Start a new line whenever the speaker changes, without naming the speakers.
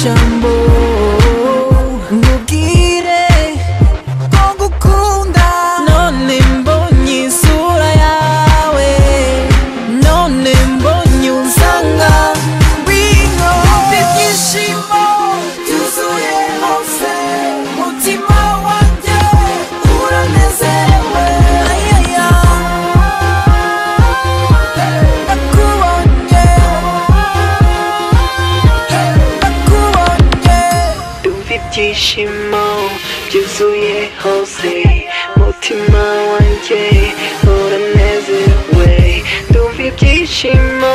rya
Ndumva ibyishimo byuzuye hose mutima wanjye uranezerewe Ndumva ibyishimo